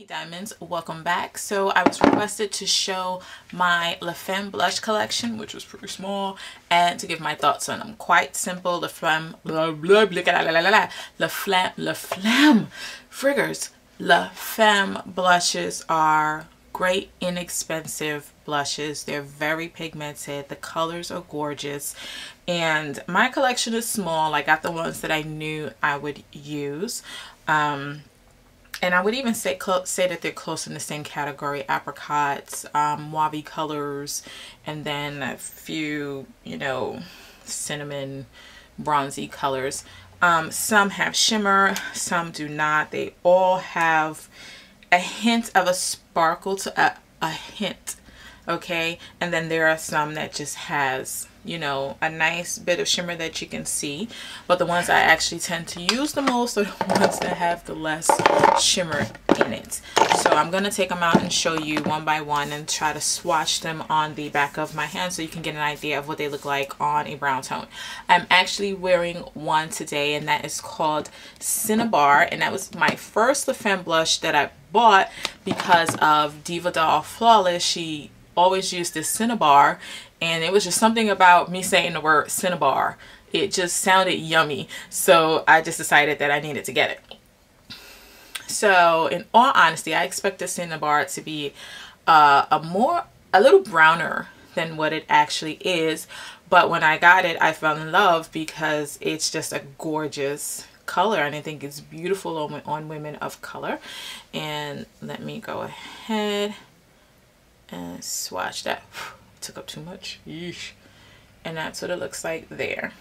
Hey diamonds, welcome back. So I was requested to show my La Femme blush collection, which was pretty small, and to give my thoughts on them. Quite simple. La Femme, blah, blah, blah, blah, blah, blah, blah. La La Femme, friggers. La Femme blushes are great, inexpensive blushes. They're very pigmented. The colors are gorgeous. And my collection is small. I got the ones that I knew I would use. Um, and I would even say say that they're close in the same category apricots um, mauve colors and then a few you know cinnamon bronzy colors. Um, some have shimmer some do not. They all have a hint of a sparkle to a, a hint okay? And then there are some that just has you know a nice bit of shimmer that you can see. But the ones I actually tend to use the most are the ones that have the less shimmer in it. So I'm gonna take them out and show you one by one and try to swatch them on the back of my hand so you can get an idea of what they look like on a brown tone. I'm actually wearing one today and that is called Cinnabar and that was my first La Femme blush that I bought because of Diva Doll Flawless. She always used this Cinnabar and it was just something about me saying the word Cinnabar. It just sounded yummy. So I just decided that I needed to get it. So in all honesty, I expect the Cinnabar to be uh, a more, a little browner than what it actually is. But when I got it, I fell in love because it's just a gorgeous color and I think it's beautiful on, on women of color. And let me go ahead and swatch that. Took up too much. Yeesh. and that's what it looks like there.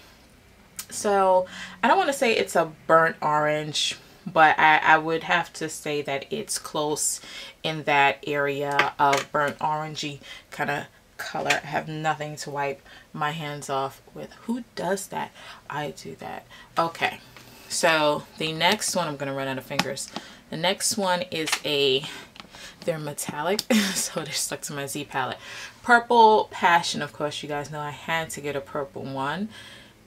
So I don't want to say it's a burnt orange but I, I would have to say that it's close in that area of burnt orangey kind of color. I have nothing to wipe my hands off with. Who does that? I do that. Okay. So the next one I'm gonna run out of fingers. The next one is a they're metallic so they're stuck to my Z palette. Purple passion of course you guys know I had to get a purple one.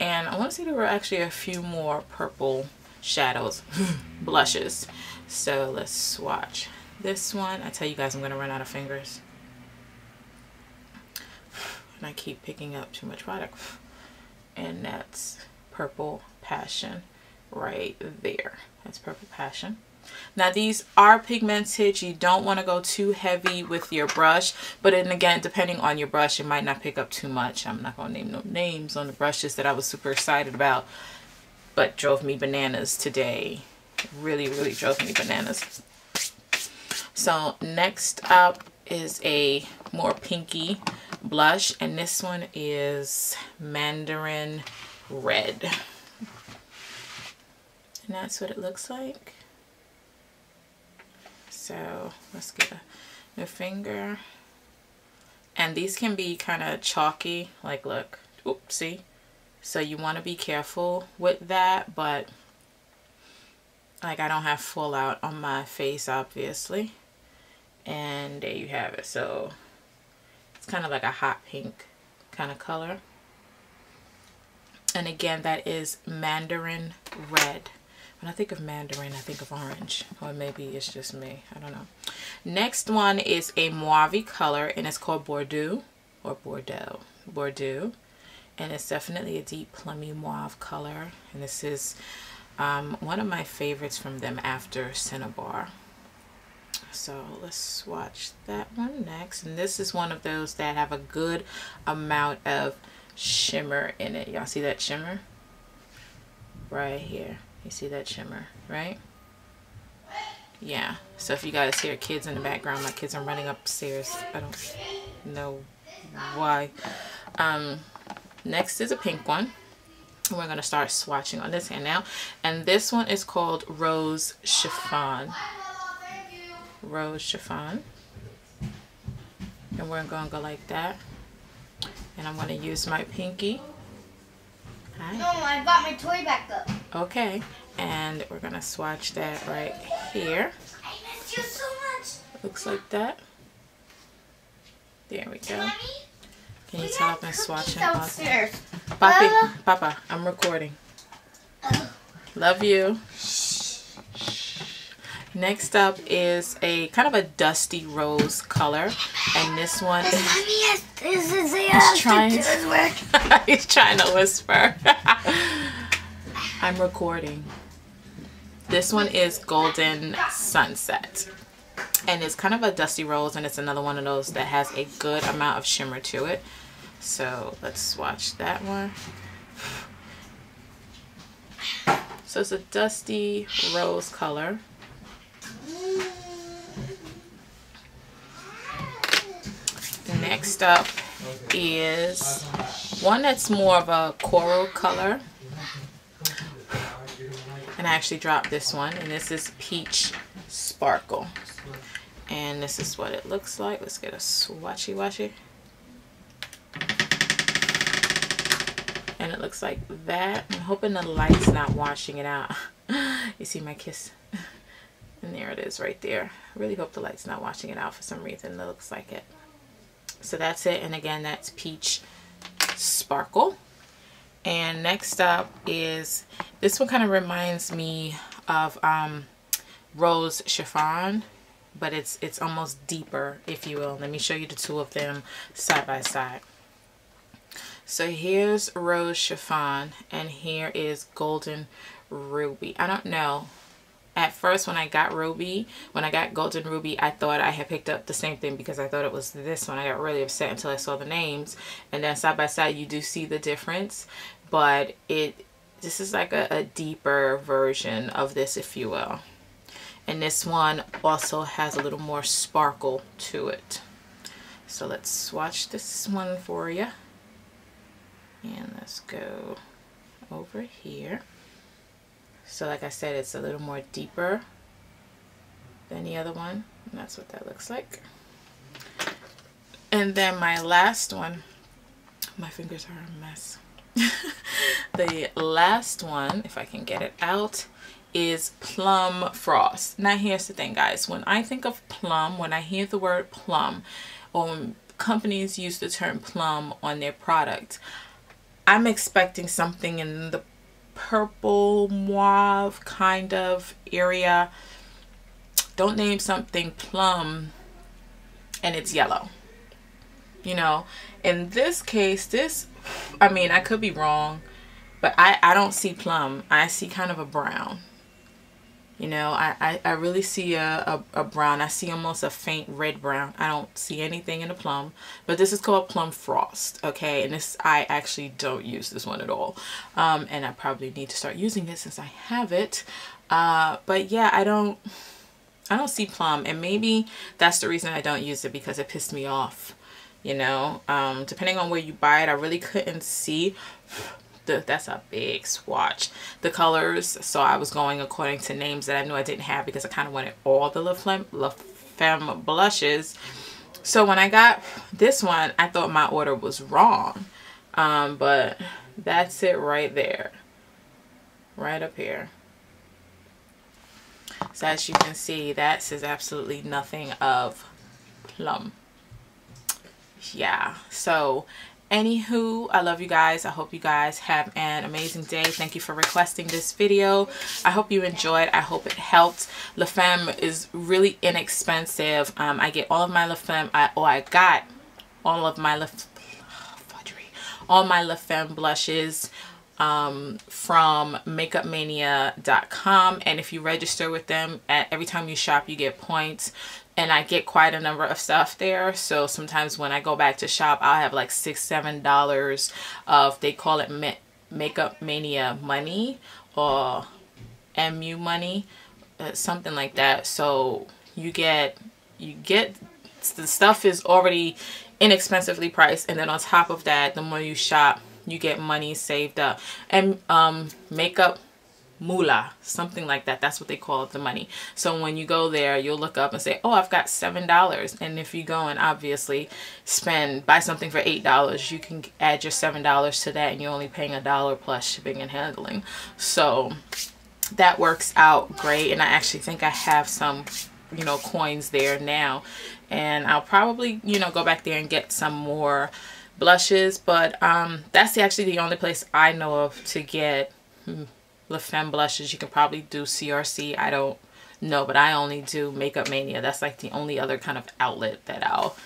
And I want to say there were actually a few more purple shadows blushes. So let's swatch this one. I tell you guys I'm gonna run out of fingers. And I keep picking up too much product. And that's purple passion right there. That's purple passion now these are pigmented. You don't want to go too heavy with your brush. But then again, depending on your brush, it might not pick up too much. I'm not going to name no names on the brushes that I was super excited about. But drove me bananas today. Really, really drove me bananas. So next up is a more pinky blush. And this one is Mandarin Red. And that's what it looks like. So let's get a new finger. And these can be kind of chalky. Like look, oopsie. So you want to be careful with that. But like I don't have full out on my face obviously. And there you have it. So it's kind of like a hot pink kind of color. And again, that is Mandarin Red. When I think of mandarin, I think of orange. Or maybe it's just me. I don't know. Next one is a mauve color and it's called Bordeaux or Bordeaux. Bordeaux. And it's definitely a deep plummy mauve color. And this is um, one of my favorites from them after Cinnabar. So let's swatch that one next. And this is one of those that have a good amount of shimmer in it. Y'all see that shimmer? Right here. You see that shimmer, right? Yeah. So if you guys hear kids in the background, my kids are running upstairs. I don't know why. Um, next is a pink one. We're going to start swatching on this hand now. And this one is called Rose Chiffon. Rose Chiffon. And we're going to go like that. And I'm going to use my pinky Hi. No, I got my toy back up. Okay, and we're gonna swatch that right here. I miss you so much. Looks like that. There we go. Can you tell I've been swatching? Awesome. Papi, uh, Papa, I'm recording. Love you. Next up is a kind of a dusty rose color. And this one is... this is trying, to, he's trying to whisper. I'm recording. This one is Golden Sunset. And it's kind of a dusty rose and it's another one of those that has a good amount of shimmer to it. So let's swatch that one. So it's a dusty rose color. Next up is one that's more of a coral color. And I actually dropped this one. And this is Peach Sparkle. And this is what it looks like. Let's get a swatchy washy. And it looks like that. I'm hoping the light's not washing it out. you see my kiss? And there it is right there. I really hope the light's not washing it out for some reason. It looks like it. So that's it. And again, that's Peach Sparkle. And next up is, this one kind of reminds me of um, Rose Chiffon. But it's, it's almost deeper, if you will. Let me show you the two of them side by side. So here's Rose Chiffon and here is Golden Ruby. I don't know at first when I got Ruby, when I got Golden Ruby, I thought I had picked up the same thing because I thought it was this one. I got really upset until I saw the names. And then side by side, you do see the difference. But it this is like a, a deeper version of this, if you will. And this one also has a little more sparkle to it. So let's swatch this one for you. And let's go over here. So like I said, it's a little more deeper than the other one. And that's what that looks like. And then my last one, my fingers are a mess. the last one, if I can get it out, is plum frost. Now here's the thing guys, when I think of plum, when I hear the word plum, or when companies use the term plum on their product, I'm expecting something in the purple mauve kind of area. Don't name something plum and it's yellow. You know, in this case, this, I mean, I could be wrong, but I, I don't see plum. I see kind of a brown. You know, I, I, I really see a, a, a, brown. I see almost a faint red brown. I don't see anything in the plum. But this is called Plum Frost, okay? And this, I actually don't use this one at all. Um, and I probably need to start using it since I have it. Uh, but yeah, I don't, I don't see plum. And maybe that's the reason I don't use it because it pissed me off. You know, um, depending on where you buy it, I really couldn't see the, that's a big swatch the colors. So I was going according to names that I knew I didn't have because I kind of wanted all the La Femme, La Femme blushes. So when I got this one I thought my order was wrong. Um, but that's it right there. Right up here. So as you can see that says absolutely nothing of plum yeah so Anywho, I love you guys. I hope you guys have an amazing day. Thank you for requesting this video. I hope you enjoyed. I hope it helped. La Femme is really inexpensive. Um, I get all of my La Femme, I, or I got all of my La, all my La Femme blushes um, from makeupmania.com and if you register with them at every time you shop you get points. And I get quite a number of stuff there. So sometimes when I go back to shop I'll have like six seven dollars of they call it Ma makeup mania money or mu money uh, something like that. So you get you get the stuff is already inexpensively priced. And then on top of that the more you shop you get money saved up. And um makeup moolah something like that. That's what they call it, the money. So when you go there you'll look up and say oh i've got seven dollars. And if you go and obviously spend buy something for eight dollars you can add your seven dollars to that and you're only paying a dollar plus shipping and handling. So that works out great. And i actually think i have some you know coins there now. And i'll probably you know go back there and get some more blushes but um that's actually the only place i know of to get La Femme blushes. You can probably do CRC. I don't know but I only do Makeup Mania. That's like the only other kind of outlet that I'll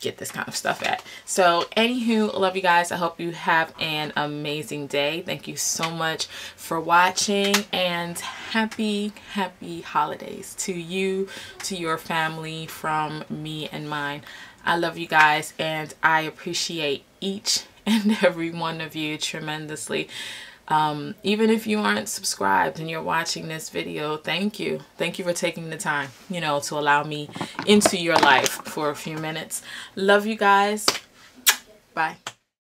get this kind of stuff at. So anywho, love you guys. I hope you have an amazing day. Thank you so much for watching and happy, happy holidays to you, to your family, from me and mine. I love you guys and I appreciate each and every one of you tremendously. Um, even if you aren't subscribed and you're watching this video, thank you. Thank you for taking the time, you know, to allow me into your life for a few minutes. Love you guys. Bye.